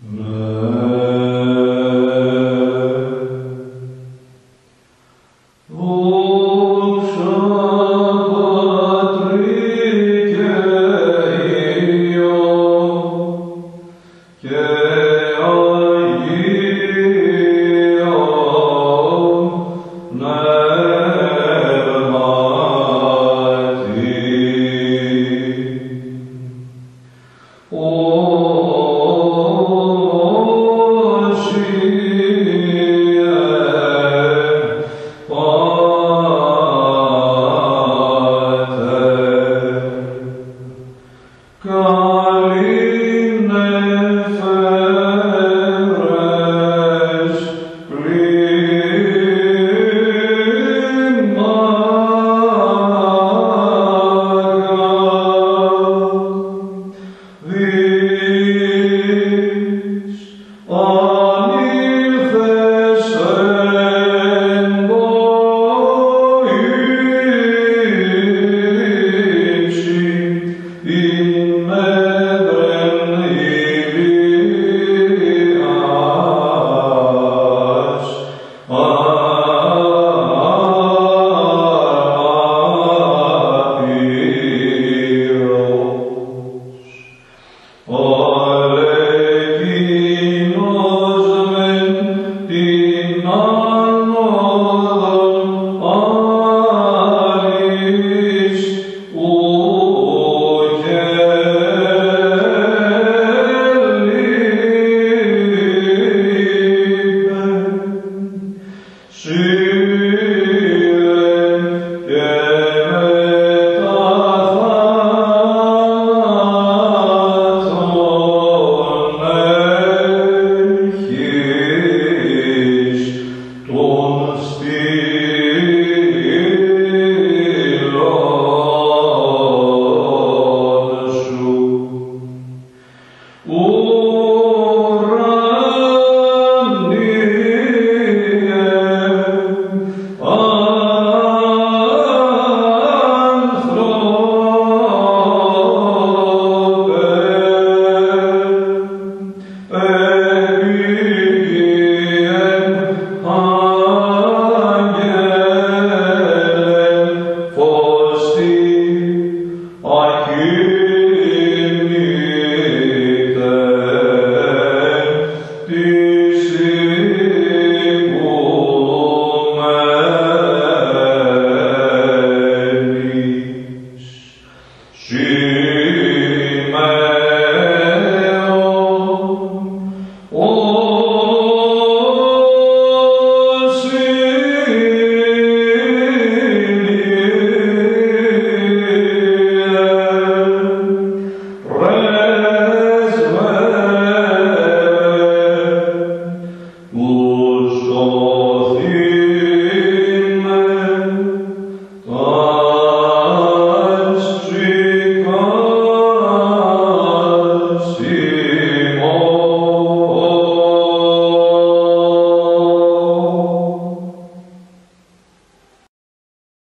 No.